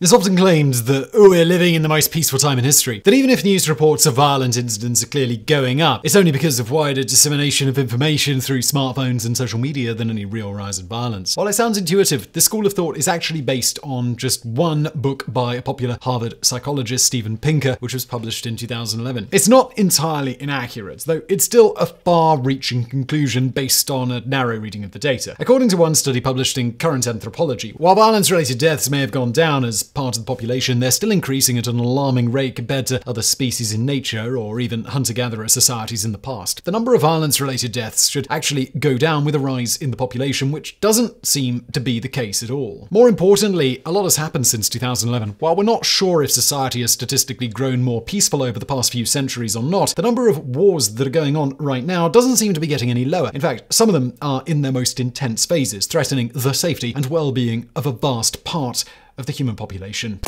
It's often claimed that, we're living in the most peaceful time in history. That even if news reports of violent incidents are clearly going up, it's only because of wider dissemination of information through smartphones and social media than any real rise in violence. While it sounds intuitive, this school of thought is actually based on just one book by a popular Harvard psychologist, Steven Pinker, which was published in 2011. It's not entirely inaccurate, though it's still a far reaching conclusion based on a narrow reading of the data. According to one study published in Current Anthropology, while violence related deaths may have gone down as part of the population, they're still increasing at an alarming rate compared to other species in nature or even hunter gatherer societies in the past. The number of violence related deaths should actually go down with a rise in the population, which doesn't seem to be the case at all. More importantly, a lot has happened since 2011. While we're not sure if society has statistically grown more peaceful over the past few centuries or not, the number of wars that are going on right now doesn't seem to be getting any lower. In fact, some of them are in their most intense phases, threatening the safety and well being of a vast part of the human population.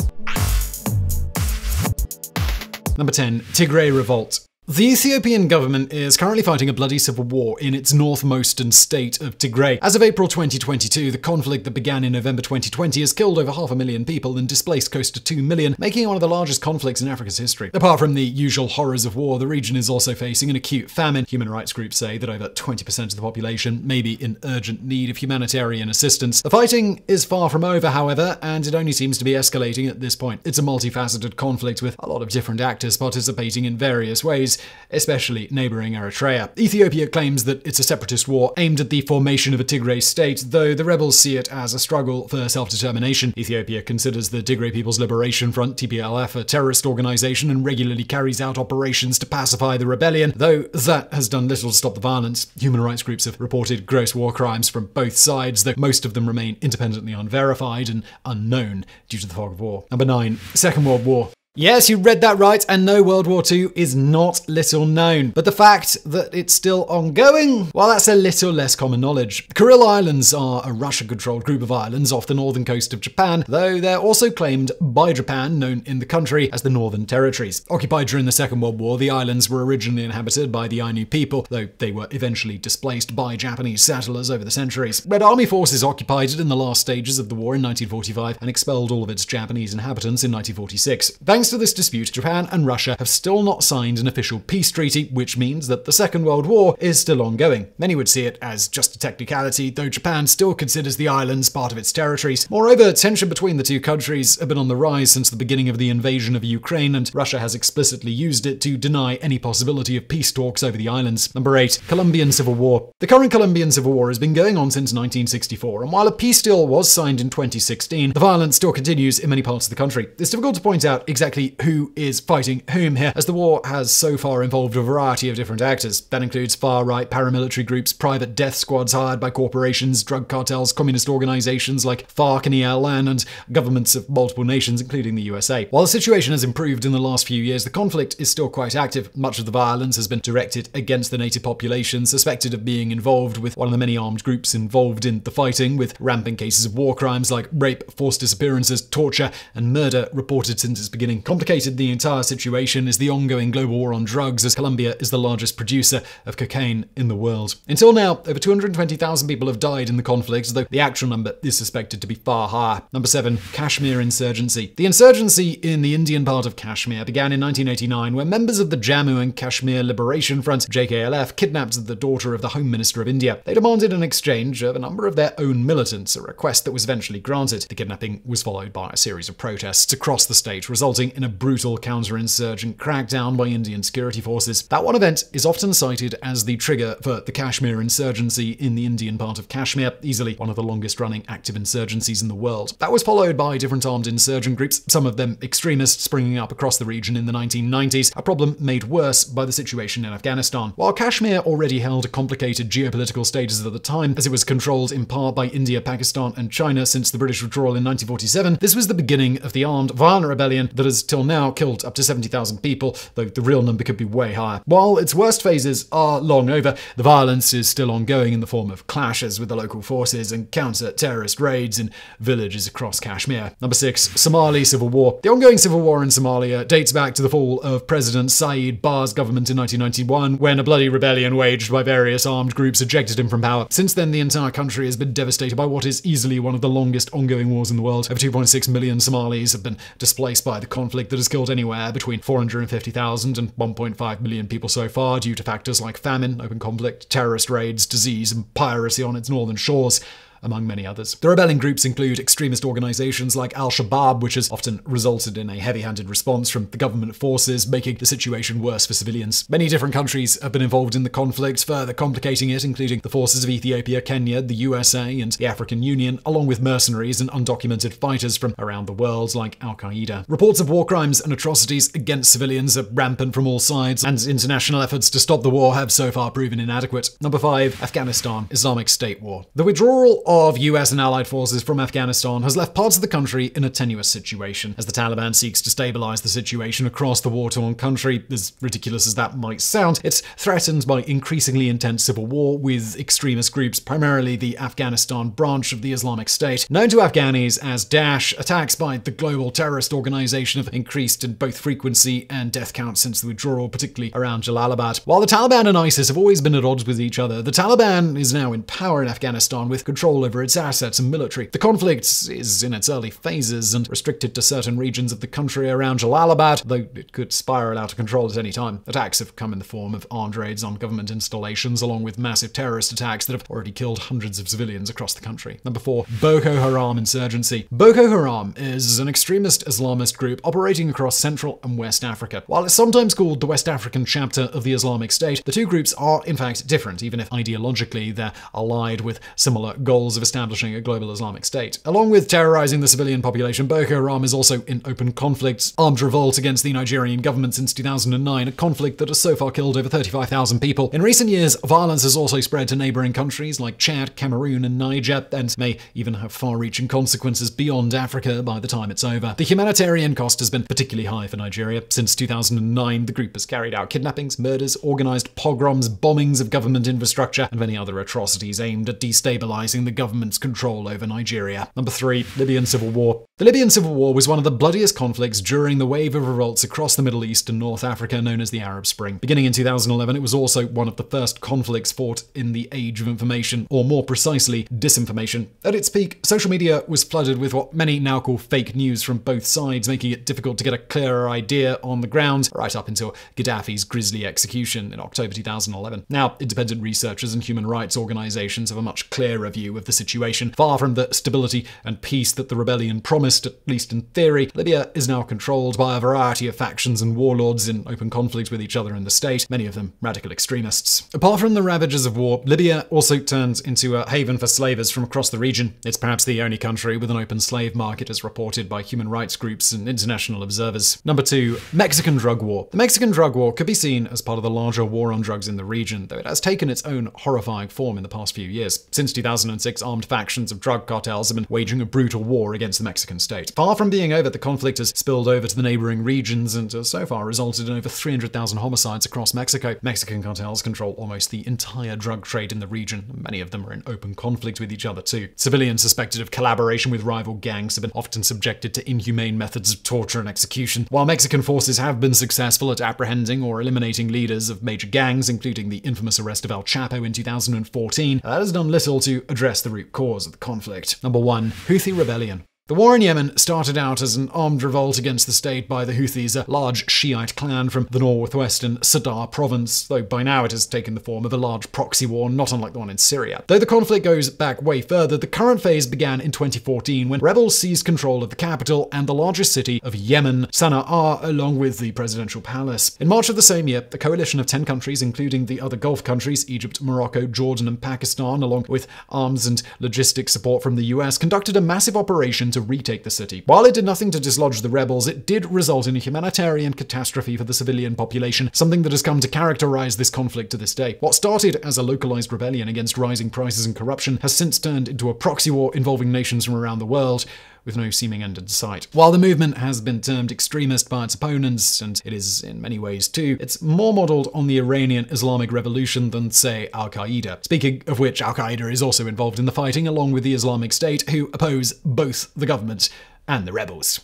Number 10. Tigray Revolt. The Ethiopian government is currently fighting a bloody civil war in its northmost state of Tigray. As of April 2022, the conflict that began in November 2020 has killed over half a million people and displaced close to 2 million, making it one of the largest conflicts in Africa's history. Apart from the usual horrors of war, the region is also facing an acute famine. Human rights groups say that over 20% of the population may be in urgent need of humanitarian assistance. The fighting is far from over, however, and it only seems to be escalating at this point. It's a multifaceted conflict with a lot of different actors participating in various ways especially neighboring Eritrea. Ethiopia claims that it's a separatist war aimed at the formation of a Tigray state, though the rebels see it as a struggle for self-determination. Ethiopia considers the Tigray People's Liberation Front, TPLF, a terrorist organization and regularly carries out operations to pacify the rebellion, though that has done little to stop the violence. Human rights groups have reported gross war crimes from both sides, though most of them remain independently unverified and unknown due to the fog of war. Number 9. Second World War. Yes, you read that right, and no, World War II is not little known. But the fact that it's still ongoing, well, that's a little less common knowledge. The Kuril Islands are a Russia controlled group of islands off the northern coast of Japan, though they're also claimed by Japan, known in the country as the Northern Territories. Occupied during the Second World War, the islands were originally inhabited by the Ainu people, though they were eventually displaced by Japanese settlers over the centuries. Red Army forces occupied it in the last stages of the war in 1945 and expelled all of its Japanese inhabitants in 1946. Thanks to this dispute, Japan and Russia have still not signed an official peace treaty, which means that the Second World War is still ongoing. Many would see it as just a technicality, though Japan still considers the islands part of its territories. Moreover, tension between the two countries have been on the rise since the beginning of the invasion of Ukraine, and Russia has explicitly used it to deny any possibility of peace talks over the islands. Number 8. Colombian Civil War. The current Colombian Civil War has been going on since 1964, and while a peace deal was signed in 2016, the violence still continues in many parts of the country. It's difficult to point out exactly exactly who is fighting whom here, as the war has so far involved a variety of different actors. That includes far right paramilitary groups, private death squads hired by corporations, drug cartels, communist organizations like FARC and ELN, and governments of multiple nations, including the USA. While the situation has improved in the last few years, the conflict is still quite active. Much of the violence has been directed against the native population, suspected of being involved with one of the many armed groups involved in the fighting, with rampant cases of war crimes like rape, forced disappearances, torture, and murder reported since its beginning complicated the entire situation is the ongoing global war on drugs, as Colombia is the largest producer of cocaine in the world. Until now, over 220,000 people have died in the conflict, though the actual number is suspected to be far higher. Number 7. Kashmir Insurgency. The insurgency in the Indian part of Kashmir began in 1989 when members of the Jammu and Kashmir Liberation Front, JKLF, kidnapped the daughter of the Home Minister of India. They demanded an exchange of a number of their own militants, a request that was eventually granted. The kidnapping was followed by a series of protests across the state, resulting in a brutal counterinsurgent crackdown by Indian security forces. That one event is often cited as the trigger for the Kashmir insurgency in the Indian part of Kashmir, easily one of the longest running active insurgencies in the world. That was followed by different armed insurgent groups, some of them extremists springing up across the region in the 1990s, a problem made worse by the situation in Afghanistan. While Kashmir already held a complicated geopolitical status at the time, as it was controlled in part by India, Pakistan, and China since the British withdrawal in 1947, this was the beginning of the armed, violent rebellion that has till now killed up to 70,000 people, though the real number could be way higher. While its worst phases are long over, the violence is still ongoing in the form of clashes with the local forces and counter terrorist raids in villages across Kashmir. Number six, Somali civil war. The ongoing civil war in Somalia dates back to the fall of President Siad Barre's government in 1991, when a bloody rebellion waged by various armed groups ejected him from power. Since then, the entire country has been devastated by what is easily one of the longest ongoing wars in the world. Over 2.6 million Somalis have been displaced by the conflict that has killed anywhere between 450,000 and 1.5 million people so far due to factors like famine, open conflict, terrorist raids, disease, and piracy on its northern shores among many others. The rebelling groups include extremist organizations like Al Shabaab, which has often resulted in a heavy handed response from the government forces, making the situation worse for civilians. Many different countries have been involved in the conflict, further complicating it, including the forces of Ethiopia, Kenya, the USA, and the African Union, along with mercenaries and undocumented fighters from around the world like Al Qaeda. Reports of war crimes and atrocities against civilians are rampant from all sides, and international efforts to stop the war have so far proven inadequate. Number 5. Afghanistan Islamic State War. The withdrawal of US and allied forces from Afghanistan has left parts of the country in a tenuous situation, as the Taliban seeks to stabilize the situation across the war torn country. As ridiculous as that might sound, it's threatened by increasingly intense civil war with extremist groups, primarily the Afghanistan branch of the Islamic State. Known to Afghanis as Daesh, attacks by the global terrorist organization have increased in both frequency and death count since the withdrawal, particularly around Jalalabad. While the Taliban and ISIS have always been at odds with each other, the Taliban is now in power in Afghanistan with control over its assets and military. The conflict is in its early phases and restricted to certain regions of the country around Jalalabad, though it could spiral out of control at any time. Attacks have come in the form of armed raids on government installations, along with massive terrorist attacks that have already killed hundreds of civilians across the country. Number four, Boko Haram insurgency. Boko Haram is an extremist Islamist group operating across Central and West Africa. While it's sometimes called the West African chapter of the Islamic State, the two groups are in fact different, even if ideologically they're allied with similar goals of establishing a global Islamic State. Along with terrorizing the civilian population, Boko Haram is also in open conflict, armed revolt against the Nigerian government since 2009, a conflict that has so far killed over 35,000 people. In recent years, violence has also spread to neighboring countries like Chad, Cameroon, and Niger, and may even have far reaching consequences beyond Africa by the time it's over. The humanitarian cost has been particularly high for Nigeria. Since 2009, the group has carried out kidnappings, murders, organized pogroms, bombings of government infrastructure, and many other atrocities aimed at destabilizing the government's control over Nigeria. Number 3. Libyan Civil War. The Libyan Civil War was one of the bloodiest conflicts during the wave of revolts across the Middle East and North Africa known as the Arab Spring. Beginning in 2011, it was also one of the first conflicts fought in the age of information, or more precisely, disinformation. At its peak, social media was flooded with what many now call fake news from both sides, making it difficult to get a clearer idea on the ground, right up until Gaddafi's grisly execution in October 2011. Now, independent researchers and human rights organizations have a much clearer view of the situation situation. Far from the stability and peace that the rebellion promised, at least in theory, Libya is now controlled by a variety of factions and warlords in open conflict with each other in the state, many of them radical extremists. Apart from the ravages of war, Libya also turns into a haven for slavers from across the region. It's perhaps the only country with an open slave market as reported by human rights groups and international observers. Number two, Mexican drug war. The Mexican drug war could be seen as part of the larger war on drugs in the region, though it has taken its own horrifying form in the past few years. Since 2006, armed factions of drug cartels have been waging a brutal war against the Mexican state. Far from being over, the conflict has spilled over to the neighboring regions and has so far resulted in over 300,000 homicides across Mexico. Mexican cartels control almost the entire drug trade in the region. Many of them are in open conflict with each other too. Civilians suspected of collaboration with rival gangs have been often subjected to inhumane methods of torture and execution. While Mexican forces have been successful at apprehending or eliminating leaders of major gangs, including the infamous arrest of El Chapo in 2014, that has done little to address the root cause of the conflict. Number one, Houthi rebellion. The war in Yemen started out as an armed revolt against the state by the Houthis, a large Shiite clan from the northwestern Sadr province, though by now it has taken the form of a large proxy war not unlike the one in Syria. Though the conflict goes back way further, the current phase began in 2014 when rebels seized control of the capital and the largest city of Yemen, Sana'a, along with the presidential palace. In March of the same year, a coalition of 10 countries, including the other Gulf countries, Egypt, Morocco, Jordan, and Pakistan, along with arms and logistics support from the US, conducted a massive operation to retake the city. While it did nothing to dislodge the rebels, it did result in a humanitarian catastrophe for the civilian population, something that has come to characterize this conflict to this day. What started as a localized rebellion against rising prices and corruption has since turned into a proxy war involving nations from around the world, with no seeming end in sight. While the movement has been termed extremist by its opponents, and it is in many ways too, it's more modeled on the Iranian Islamic Revolution than, say, Al Qaeda. Speaking of which, Al Qaeda is also involved in the fighting, along with the Islamic State, who oppose both the government and the rebels.